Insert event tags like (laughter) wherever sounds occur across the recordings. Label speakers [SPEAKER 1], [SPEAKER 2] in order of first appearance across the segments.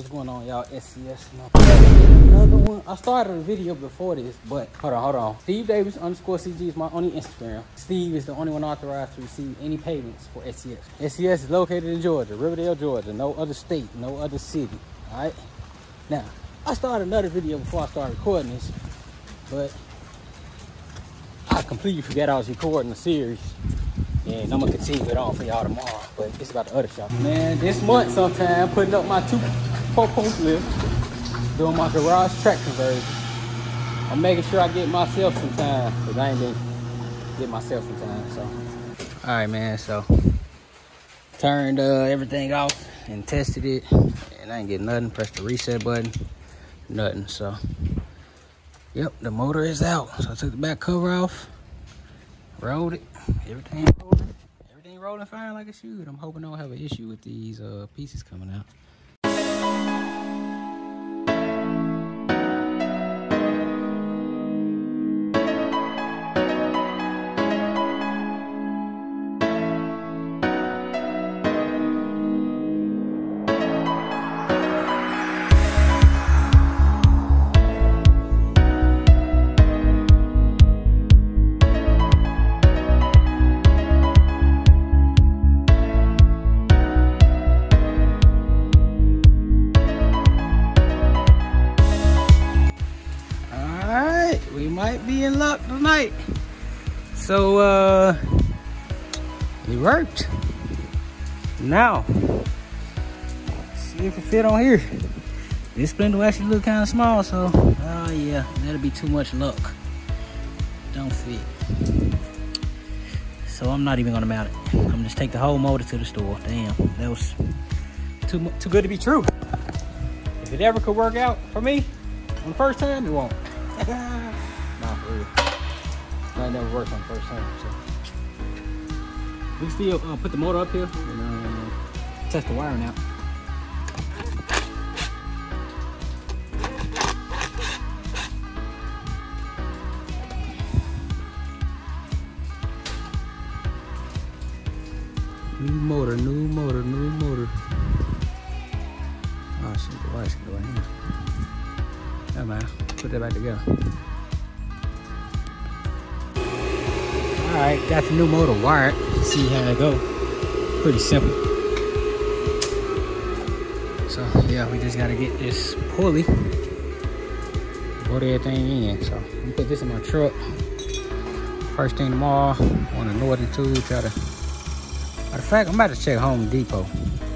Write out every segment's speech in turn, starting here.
[SPEAKER 1] What's going on, y'all? SCS. Another one. I started a video before this, but hold on, hold on. Steve Davis underscore CG is my only Instagram. Steve is the only one authorized to receive any payments for SCS. SCS is located in Georgia, Riverdale, Georgia. No other state, no other city. All right. Now, I started another video before I started recording this, but I completely forgot I was recording a series. And I'm gonna continue it on for y'all tomorrow. But it's about the other shop. Man, this month sometime putting up my two four post lift, doing my garage track conversion. I'm making sure I get myself some time, cause I ain't been get myself some time. So alright man, so turned uh, everything off and tested it and I ain't get nothing. Pressed the reset button, nothing. So yep, the motor is out. So I took the back cover off, rolled it, everything rolling. Everything rolling fine like it should. I'm hoping I don't have an issue with these uh, pieces coming out thank you So, uh, it worked. Now, see if it fit on here. This spindle actually look kind of small, so, oh yeah, that'll be too much luck. Don't fit. So I'm not even gonna mount it. I'm gonna just take the whole motor to the store. Damn, that was too, too good to be true. If it ever could work out for me, on the first time, it won't. (laughs) nah, That never worked on first time. So we can still uh, put the motor up here and uh, test the wiring out. New motor, new motor, new motor. Oh shit, the wires can go in here. Yeah, man. Put that back together. Alright, got the new motor wired. See how it go. Pretty simple. So yeah, we just gotta get this pulley. Put everything in. So put this in my truck. First thing tomorrow on the Northern Tool, try to Matter of fact, I'm about to check Home Depot.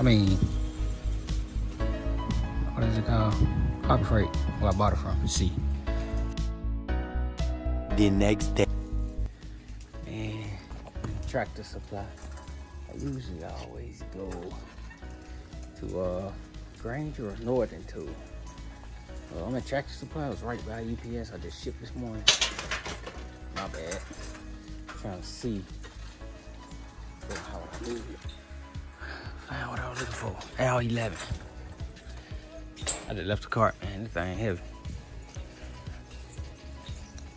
[SPEAKER 1] I mean, what is it called? Harbor Freight. Where I bought it from. See.
[SPEAKER 2] the next day.
[SPEAKER 1] Tractor supply. I usually always go to uh Grainger or Northern Tool. Uh, I'm at Tractor Supply. I was right by UPS. I just shipped this morning. My bad. trying to see. Found what I was looking for. L11. I just left the cart, man. This thing heavy.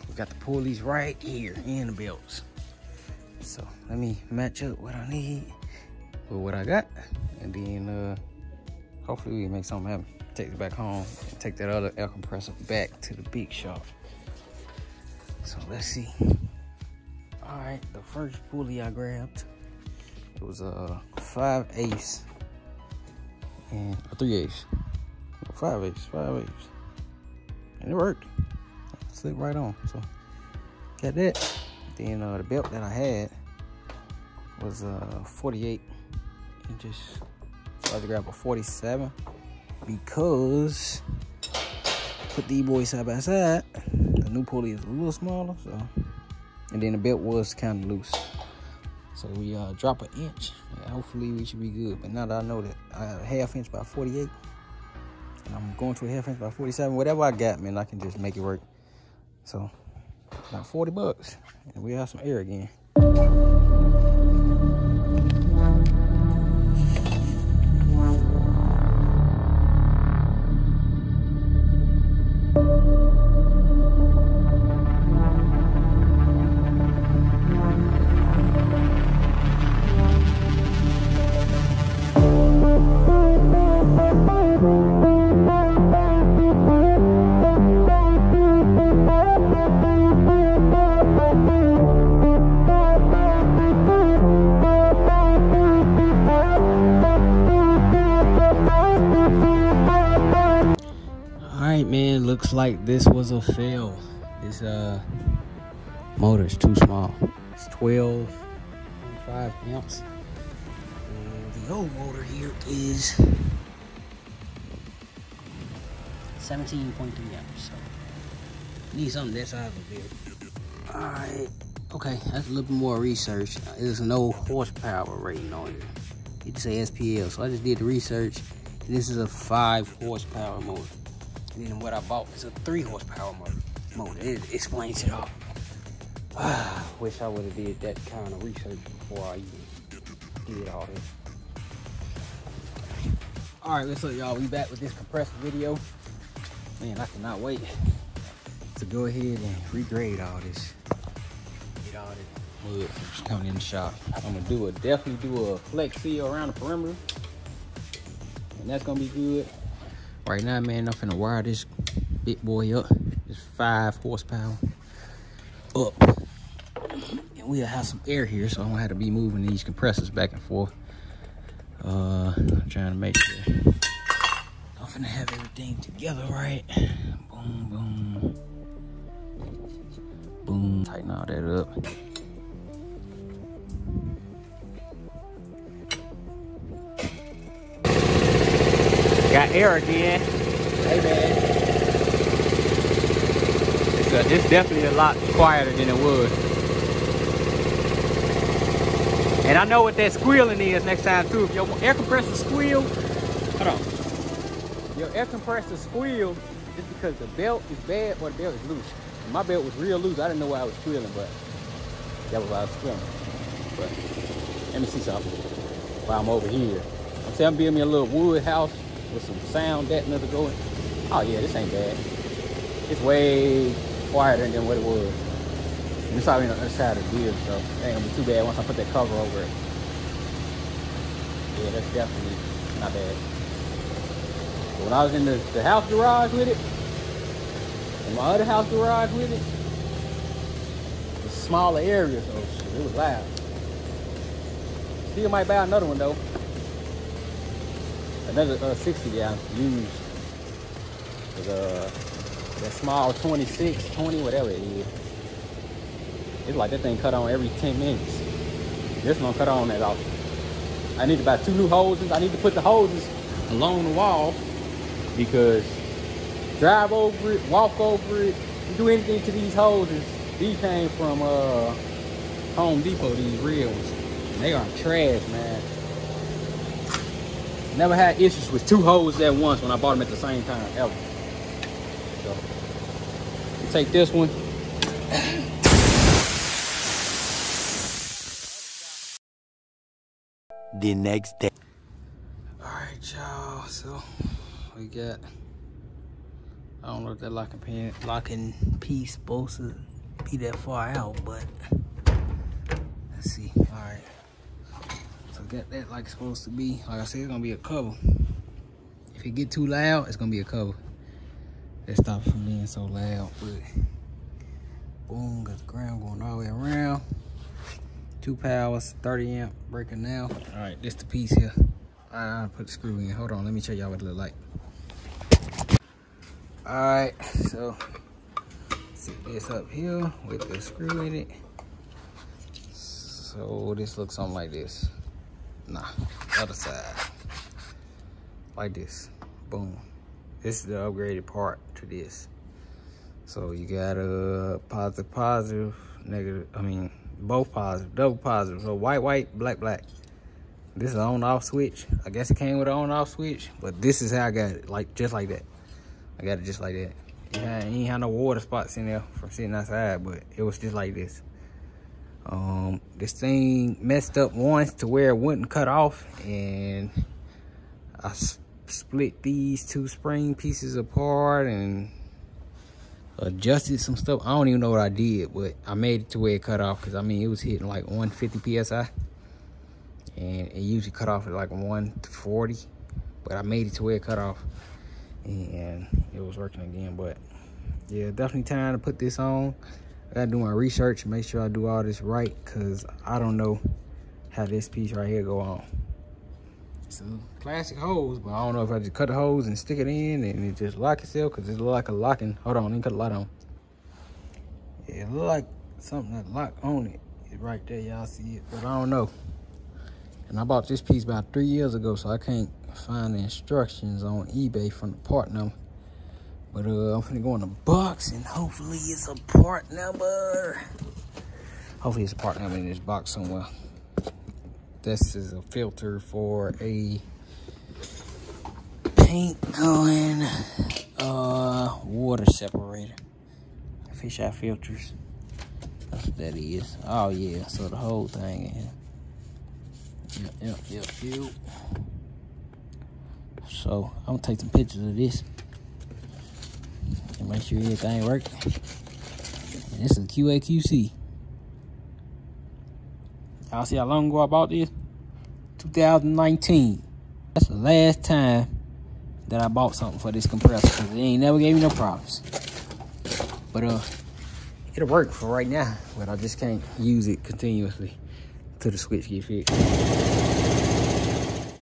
[SPEAKER 1] We got the pulleys right here in the belts. So let me match up what I need with what I got. And then uh, hopefully we make something happen. Take it back home and take that other air compressor back to the big shop. So let's see. All right, the first pulley I grabbed, it was a five ace and a three ace. Five ace, five ace. And it worked. Slipped right on. So got that. Then uh, the belt that I had was uh 48 inches. So I had to grab a 47 because put these boys side by side. The new pulley is a little smaller, so and then the belt was kind of loose. So we uh, drop an inch. Hopefully we should be good. But now that I know that I got a half inch by 48, and I'm going to a half inch by 47, whatever I got, man, I can just make it work. So about 40 bucks, and we have some air again.
[SPEAKER 3] Thank
[SPEAKER 1] looks like this was a fail. This uh motor is too small. It's 12, 5 amps. And the old motor here is 17.3 amps. So need something that size of build. Alright. Okay, that's a little bit more research. There's no horsepower rating on it. It just say SPL. So I just did the research. And this is a five horsepower motor. And then what I bought is a three horsepower motor. motor. It explains it all. (sighs) Ah, wish I would have did that kind of research before I even did all this. All right, let's look, y'all. We back with this compressor video. Man, I cannot wait to go ahead and regrade all this. Get all this mud just coming in the shop. I'm gonna do a definitely do a flex seal around the perimeter. And that's gonna be good. Right now, man, I'm finna wire this big boy up. It's five horsepower up. And we'll have some air here, so I don't have to be moving these compressors back and forth. Uh, I'm trying to make sure I'm finna have everything together right. Boom, boom. Boom, tighten all that up. Got air again. Hey man. It's, it's definitely a lot quieter than it was. And I know what that squealing is next time too. If your air compressor squeal, hold on. Your air compressor squeal just because the belt is bad or the belt is loose. My belt was real loose. I didn't know why I was squealing, but that was why I was squealing. But let me see something while I'm over here. I'm saying I'm building me a little wood house with some sound that never going. Oh yeah, this ain't bad. It's way quieter than what it was. And it's already on the other side of the deal, so it ain't gonna be too bad once I put that cover over it. Yeah, that's definitely not bad. But when I was in the, the house garage with it, and my other house garage with it, a smaller area, so oh, shit, it was loud. Still might buy another one though. Another uh, 60 gallon used. With, uh, that small 26, 20, whatever it is. It's like that thing cut on every 10 minutes. This one cut on that often. I need to buy two new hoses. I need to put the hoses along the wall because drive over it, walk over it, do anything to these hoses. These came from uh, Home Depot, these reels. They are trash, man. Never had issues with two hoses at once when I bought them at the same time, ever. So, take this one.
[SPEAKER 2] the next day.
[SPEAKER 1] All right, y'all. So we got. I don't know if that locking pin, locking piece supposed to be that far out, but let's see. All right. So got that like it's supposed to be. Like I said, it's gonna be a cover. If it get too loud, it's gonna be a cover. That stops from being so loud. But boom, got the ground going all the way around. Two powers, 30 amp breaker now. All right, this the piece here. I put the screw in. Hold on, let me show y'all what it look like. All right, so this up here with the screw in it. So this looks something like this. Nah, other side. Like this, boom. This is the upgraded part to this. So you got a positive, positive, negative, I mean, both positive, double positive. So white, white, black, black. This is on off switch. I guess it came with an on off switch, but this is how I got it, like just like that. I got it just like that. Yeah, ain't had no water spots in there from sitting outside, but it was just like this. Um, this thing messed up once to where it wouldn't cut off, and I split these two spring pieces apart and adjusted some stuff. I don't even know what I did, but I made it to where it cut off because I mean it was hitting like 150 psi, and it usually cut off at like 140, but I made it to where it cut off and it was working again but yeah definitely time to put this on i gotta do my research and make sure i do all this right because i don't know how this piece right here go on a plastic hose, but I don't know if I just cut the hose and stick it in and it just lock itself because it look like a locking. Hold on, let cut the light on. Yeah, it look like something that lock on it. It's right there, y'all see it, but I don't know. And I bought this piece about three years ago, so I can't find the instructions on eBay from the part number. But uh, I'm gonna go in the box and hopefully it's a part number. Hopefully it's a part number in this box somewhere. This is a filter for a paint gun uh, water separator. Fish eye filters. That's what that is. Oh yeah, so the whole thing in. Yep, yep, yep, yep. So I'm gonna take some pictures of this and make sure everything working. And this is QAQC. Y'all see how long ago I bought this? 2019. That's the last time that I bought something for this compressor because it ain't never gave me no problems. But uh, it'll work for right now, but I just can't use it continuously till the switch get fixed.